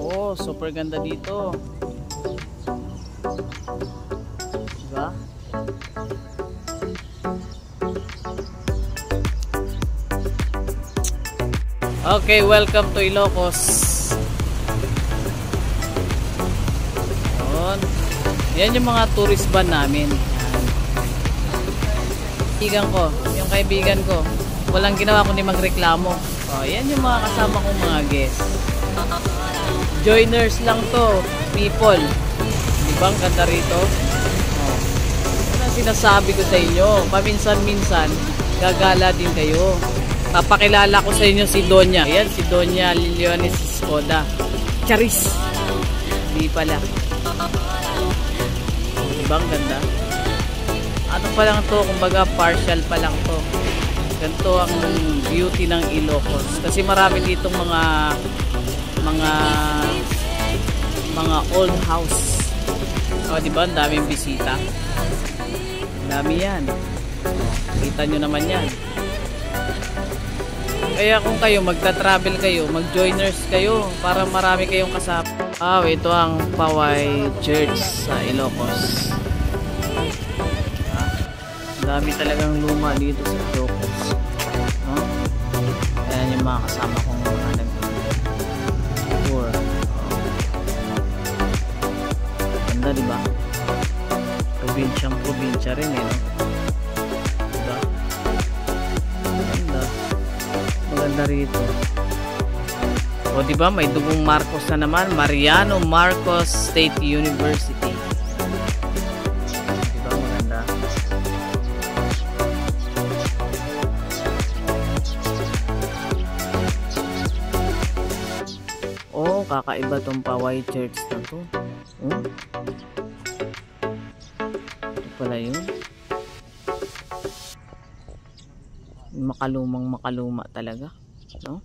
Oh, super ganda dito. Diba? Okay, welcome to Ilocos. Yun. Yan yung mga tourist van namin. Kaibigan ko, yung kaibigan ko, walang ginawa kundi magreklamo. Oh, yan yung mga kasama kong mga guests. Joiners lang to, people. Di ganda rito? Oh. Ang sinasabi ko sa inyo. Paminsan-minsan, gagala din kayo. Papakilala ko sa inyo si Donya. Ayan, si Donya Liliones Skoda. Charis. Hindi pala. Diba ganda? Ano pa lang to? Kumbaga partial pa lang to. Ganito ang beauty ng Ilocos. Kasi marami ditong mga mga mga old house. O, di ba? Ang daming bisita. Dami yan. Kita nyo naman yan. Kaya kung kayo magta-travel kayo, mag-joiners kayo para marami kayong kasama. Ah, ito ang Paway Church sa Ilocos. Ah, dami talagang luma dito sa Ilocos. No? Ayan yung mga kasama kong Ganda, di ba? Probinsyang probinsya rin eh, no? Diba? Ganda maganda rito. O di ba may dugong Marcos na naman, Mariano Marcos State University. Kakaiba tong Paway Church na to. Oh. Ito pala yun. makalumang makaluma talaga. No?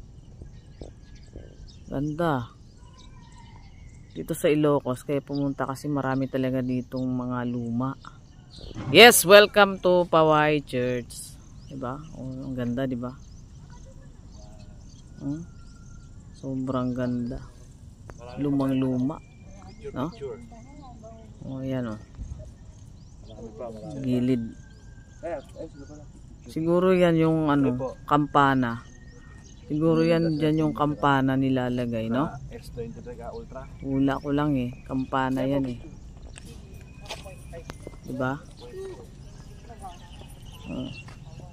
Ganda. Dito sa Ilocos kaya pumunta kasi marami talaga ditong mga luma. Yes welcome to Paway Church diba? Oh, ang ganda diba? Oh, sobrang ganda lumang luma no oh yan oh gilid Siguro yan yung ano, kampana. Siguro yan dyan yung kampana nilalagay, no? Hula ko lang eh. Kampana yan eh. Diba? Oh.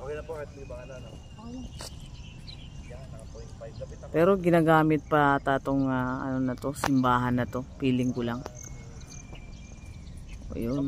Okay na po, at libangan na, no? Pero ginagamit pa ata tong ah, ano na to, simbahan na to. Feeling ko lang. O yun.